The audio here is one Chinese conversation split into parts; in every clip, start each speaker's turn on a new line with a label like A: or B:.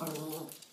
A: 二十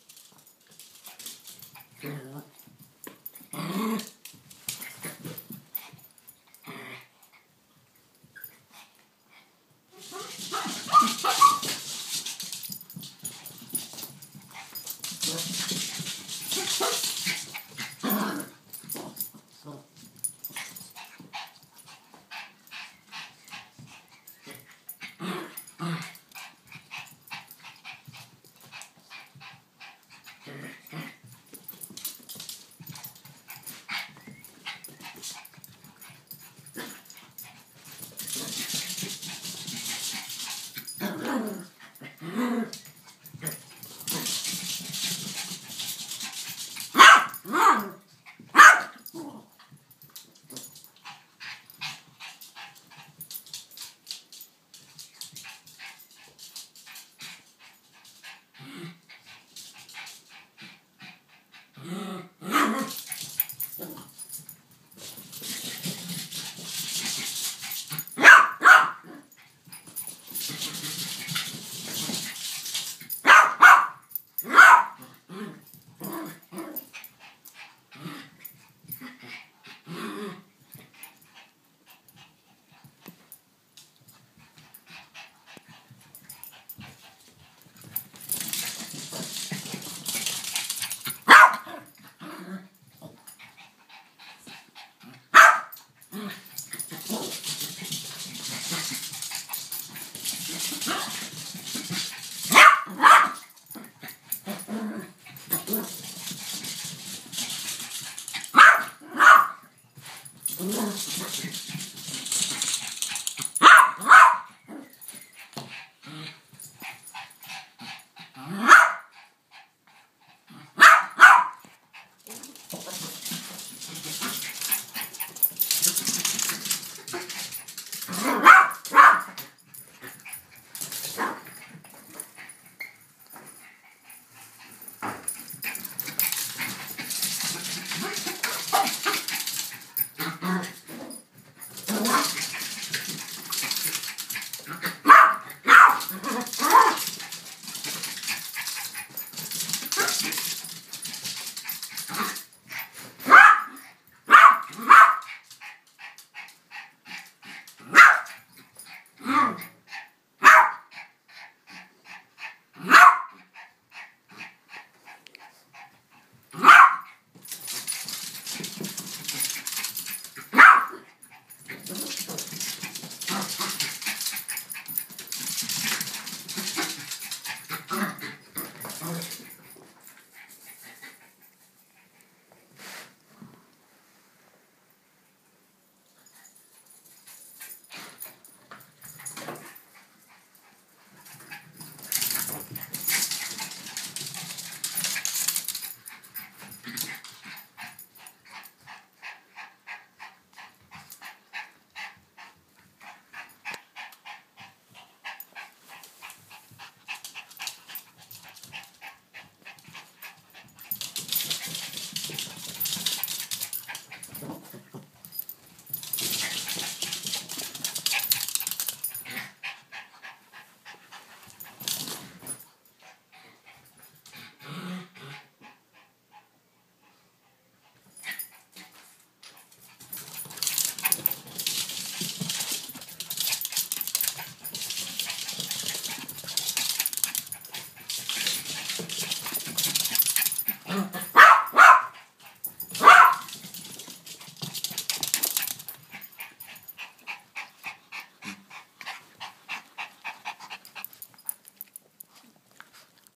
A: 怎么了？